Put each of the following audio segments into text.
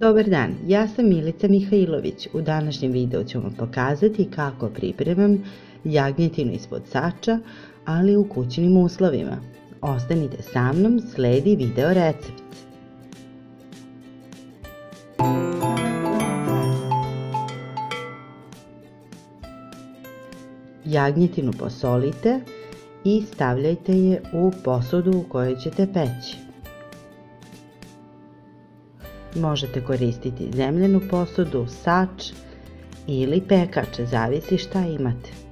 Dobar dan, ja sam Milica Mihajlović. U današnjem videu ću vam pokazati kako pripremam jagnjetinu ispod sača, ali u kućnim uslovima. Ostanite sa mnom, sledi video recept. Jagnjetinu posolite i stavljajte je u posudu u kojoj ćete peći. Možete koristiti zemljenu posudu, sač ili pekač, zavisi šta imate.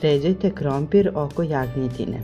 Sređajte krompir oko jagnjetine.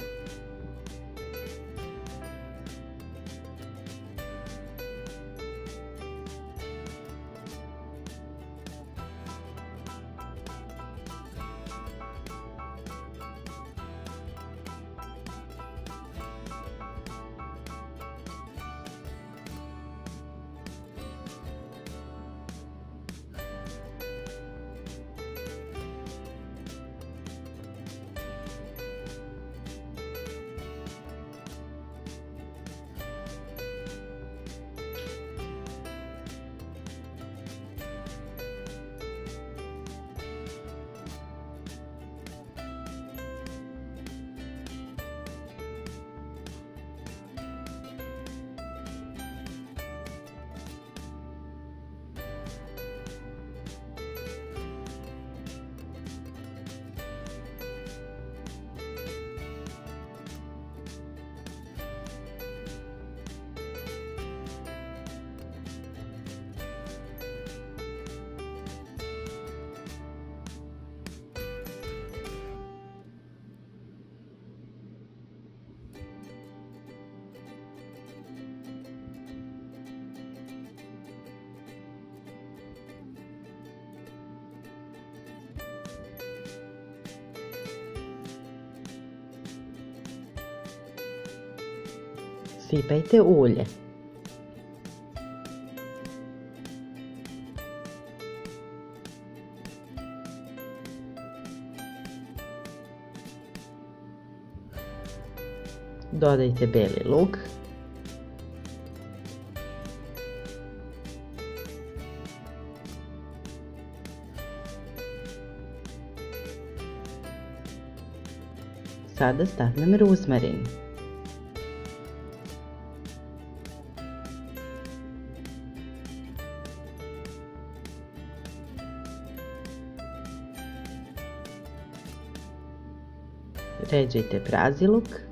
Sipajte ulje. Dodajte beli luk. Sada stavljam ruzmarin. Ređajte praziluk.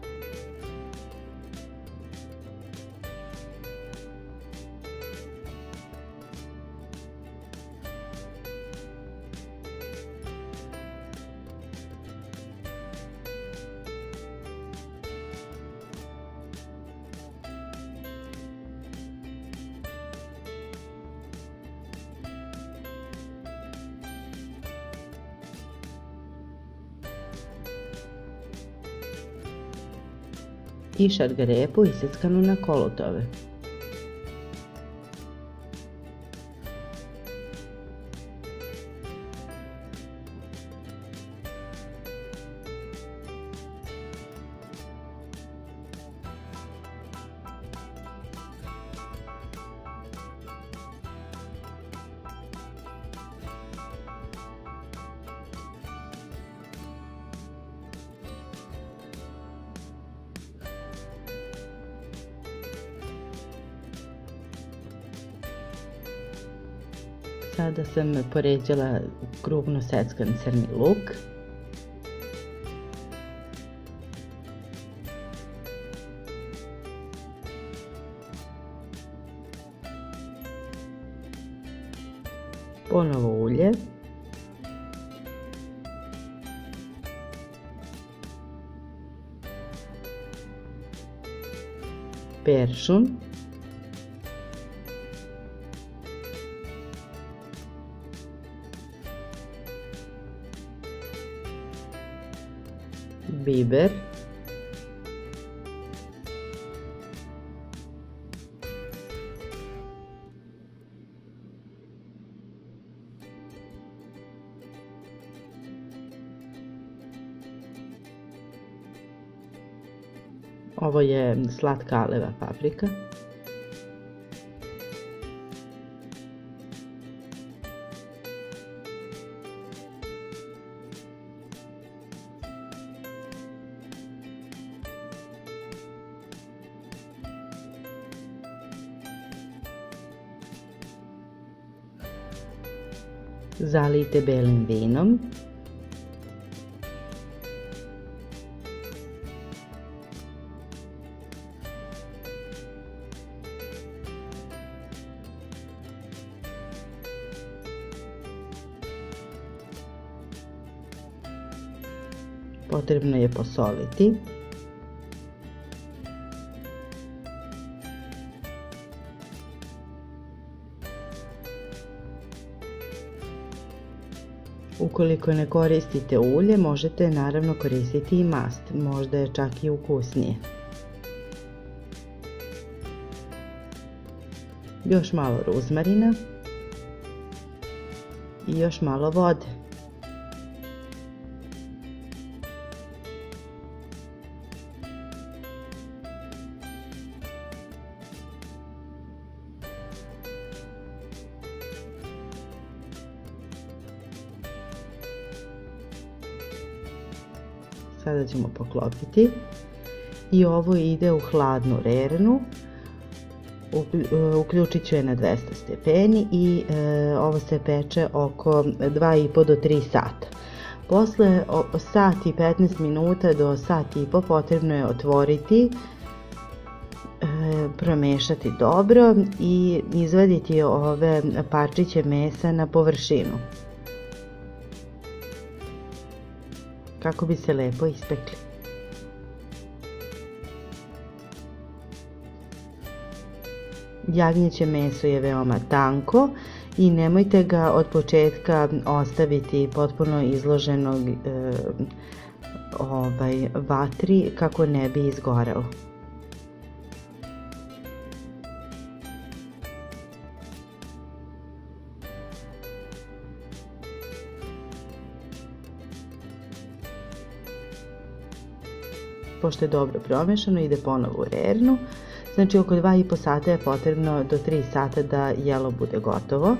I šargarepu iseckanu na kolutove. Sada sam poređala krupno seckan crni luk. Ponovo ulje. Peršun. Biber Ovo je slatka aleva paprika. Zalijte belim vinom. Potrebno je posoliti. Ukoliko ne koristite ulje, možete naravno koristiti i mast, možda je čak i ukusnije. Još malo ruzmarina i još malo vode. Sada ćemo poklopiti. I ovo ide u hladnu rernu. E, uključit ću je na 200 stepeni i e, ovo se peče oko 2,5 do 3 sata. Posle sat i 15 minuta do sat i po potrebno je otvoriti, e, promešati dobro i izvaditi ove parčiće mesa na površinu. Kako bi se lepo ispekli. Jagnjeće meso je veoma tanko i nemojte ga od početka ostaviti potpuno izloženog e, ovaj, vatri kako ne bi izgorelo. Pošto je dobro promješano ide ponovo u rernu. Znači oko 2,5 sata je potrebno do 3 sata da jelo bude gotovo.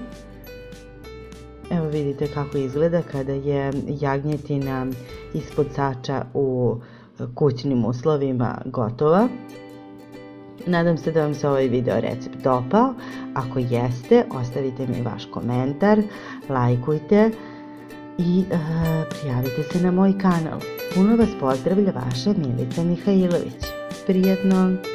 Evo vidite kako izgleda kada je jagnjetina ispod sača u kućnim uslovima gotova. Nadam se da vam se ovaj video recept dopao. Ako jeste, ostavite mi vaš komentar, lajkujte i uh, prijavite se na moj kanal. Puno vas pozdravlja vaša Milica Mihajlović. Prijetno!